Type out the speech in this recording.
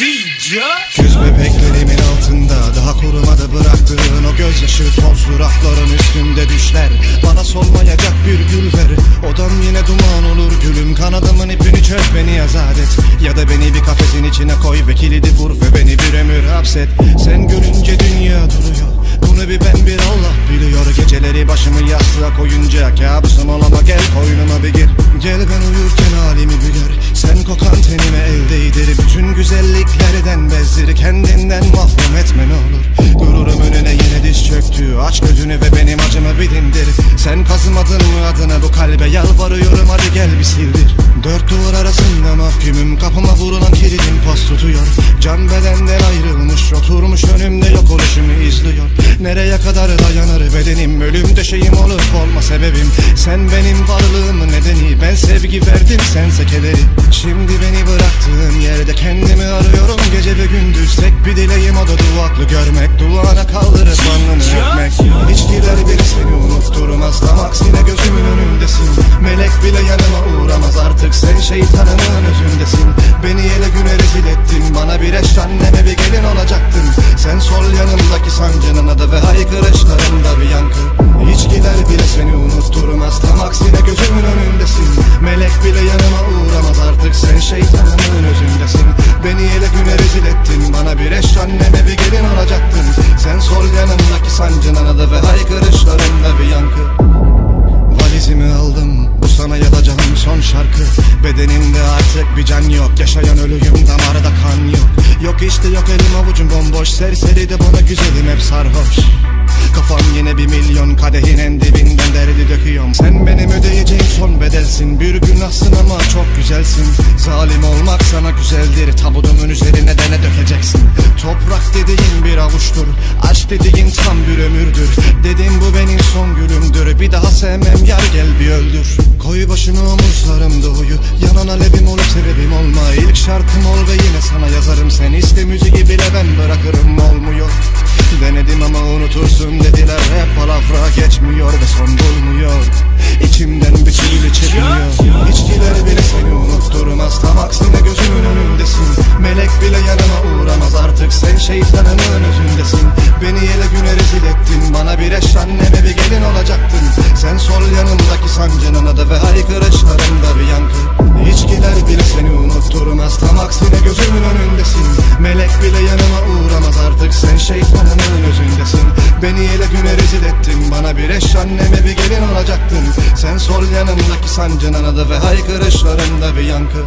Göz bebeklerimin altında Daha kurumadı bıraktığın o gözyaşı Toz durakların üstünde düşler. Bana solmayacak bir gül ver Odam yine duman olur gülüm. Kanadımın ipini çöz beni azat et. Ya da beni bir kafesin içine koy Ve kilidi vur ve beni bir ömür hapset. Sen görünce dünya duruyor Bunu bir ben bir Allah biliyor. Geceleri başımı yastığa koyunca Kabusum olama güzelliklerden bezdir Kendinden mahrum etme ne olur? Gururum önüne yine diz çöktü. Aç gözünü ve benim acımı bir dindir. Sen kazımadın mı adına bu kalbe Yalvarıyorum. Hadi gel bir sildir. Dört duvar arasında mahkumum Kapıma vurulan kilidim pas tutuyor. Can bedenden ayrılmış Oturmuş önümde yok oluşumu izliyor. Nereye kadar dayanır bedenim? Ölüm döşeğim olur olma sebebim. Sen benim varlığımın nedeni sevgi verdim sense kederi Şimdi beni bıraktığın yerde Kendimi arıyorum. Gece ve gündüz Tek bir dileğim o da duvaklı görmek. Duana kaldırıp alnını öpmek. İçkiler biri seni unutturmaz. Tam aksine gözümün önündesin. Melek bile yanıma uğramaz. Artık sen şeytanının özündesin. Beni ele güne rezil ettin. Bana bir eş anneme bir gelin olacaktın. Sen sol yanımdaki sancının adı Ve haykırışlarında ettin Bana bir eş anneme bir gelin olacaktın Sen sol yanımdaki sancının adı Ve haykırışlarında bir yankı. Valizimi aldım Bu sana yazacağım son şarkı. Bedenimde artık bir can yok Yaşayan ölüyüm damarda kan yok. Yok işte yok elim avucum bomboş. Serseri de bana güzelim hep sarhoş. Kafam yine bir milyon kadehin en dibinden derdi döküyorum. Sen benim ödeyeceğim son bedelsin. Bir günahsın ama çok güzelsin sana güzeldir. Tabudumun üzerine de ne dökeceksin. Toprak dediğin bir avuçtur. Aşk dediğin tam bir ömürdür. Dedim bu benim son gülümdür Bir daha sevmem yar gel bir öldür. Koy başını omuzlarımda uyu Yanan alevim olup sebebim olma. İlk şarkım ol ve yine sana yazarım. Sen iste müziği bile ben bırakırım olmuyor. Denedim ama unutursun dediler. Hep palavra geçmiyor şeytanının özündesin. Beni ele güne rezil ettin. Bana bir eş anneme bir gelin olacaktın. Sen sol yanımdaki sancının adı Ve haykırışlarında bir yankı. İçkiler bile seni unutturmaz Tam aksine gözümün önündesin. Melek bile yanıma uğramaz. Artık sen şeytanının özündesin. Beni ele güne rezil ettin. Bana bir eş anneme bir gelin olacaktın. Sen sol yanımdaki sancının adı Ve haykırışlarında bir yankı